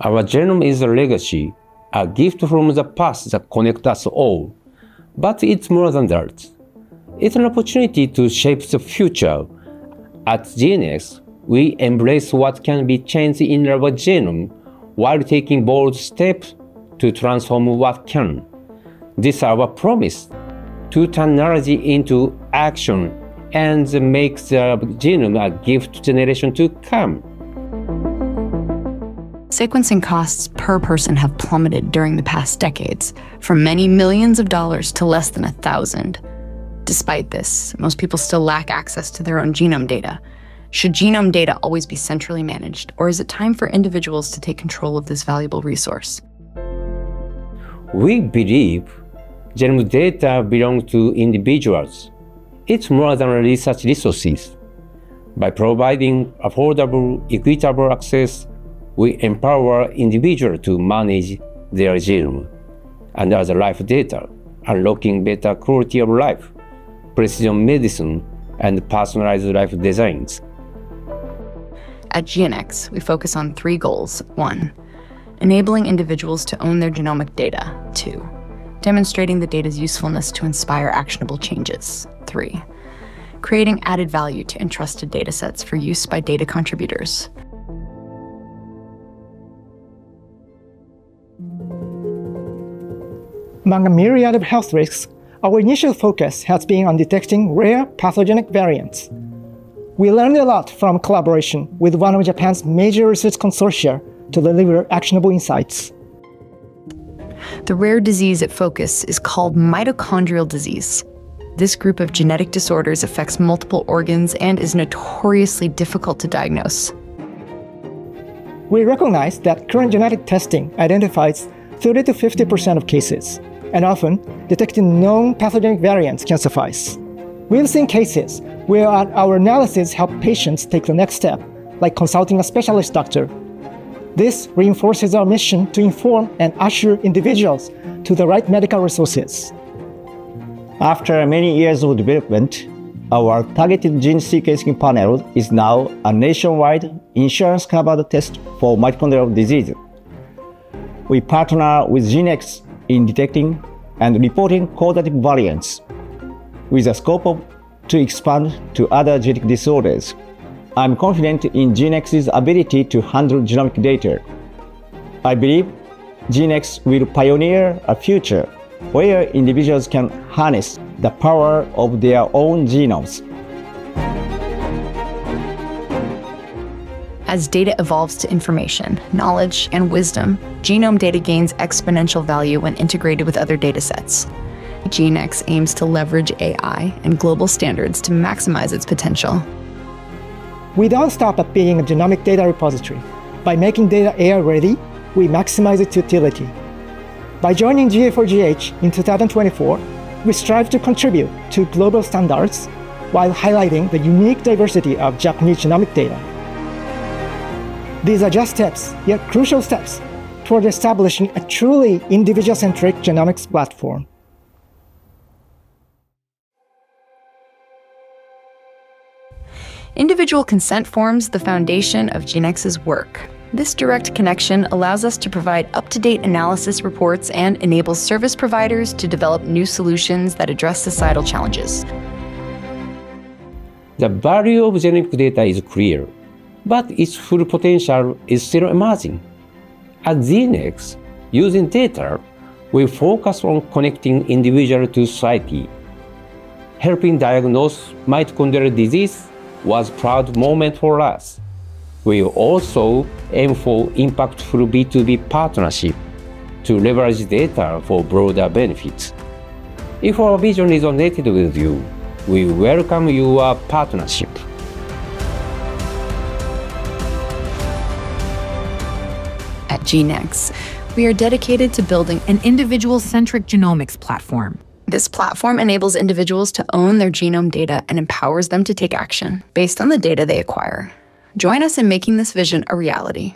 Our genome is a legacy, a gift from the past that connects us all. But it's more than that. It's an opportunity to shape the future. At GeneX, we embrace what can be changed in our genome while taking bold steps to transform what can. This is our promise to turn knowledge into action and make the genome a gift to generation to come. Sequencing costs per person have plummeted during the past decades, from many millions of dollars to less than a thousand. Despite this, most people still lack access to their own genome data. Should genome data always be centrally managed, or is it time for individuals to take control of this valuable resource? We believe genome data belong to individuals. It's more than research resources. By providing affordable, equitable access we empower individuals to manage their genome and other life data, unlocking better quality of life, precision medicine, and personalized life designs. At GeneX, we focus on three goals. One, enabling individuals to own their genomic data. Two, demonstrating the data's usefulness to inspire actionable changes. Three, creating added value to entrusted datasets for use by data contributors. Among a myriad of health risks, our initial focus has been on detecting rare pathogenic variants. We learned a lot from collaboration with one of Japan's major research consortia to deliver actionable insights. The rare disease at focus is called mitochondrial disease. This group of genetic disorders affects multiple organs and is notoriously difficult to diagnose. We recognize that current genetic testing identifies 30 to 50% of cases, and often detecting known pathogenic variants can suffice. We've seen cases where our analysis help patients take the next step, like consulting a specialist doctor. This reinforces our mission to inform and usher individuals to the right medical resources. After many years of development, our targeted gene sequencing panel is now a nationwide insurance-covered test for mitochondrial disease. We partner with GeneX in detecting and reporting causative variants, with a scope of, to expand to other genetic disorders. I'm confident in GeneX's ability to handle genomic data. I believe GeneX will pioneer a future where individuals can harness the power of their own genomes As data evolves to information, knowledge, and wisdom, genome data gains exponential value when integrated with other datasets. GeneX aims to leverage AI and global standards to maximize its potential. We don't stop at being a genomic data repository. By making data AI ready, we maximize its utility. By joining GA4GH in 2024, we strive to contribute to global standards while highlighting the unique diversity of Japanese genomic data. These are just steps, yet crucial steps, toward establishing a truly individual-centric genomics platform. Individual consent forms the foundation of GeneX's work. This direct connection allows us to provide up-to-date analysis reports and enables service providers to develop new solutions that address societal challenges. The value of genomic data is clear but its full potential is still emerging. At GeneX, using data, we focus on connecting individual to society. Helping diagnose mitochondrial disease was a proud moment for us. We also aim for impactful B2B partnership to leverage data for broader benefits. If our vision resonated with you, we welcome your partnership. GeneX, we are dedicated to building an individual centric genomics platform. This platform enables individuals to own their genome data and empowers them to take action based on the data they acquire. Join us in making this vision a reality.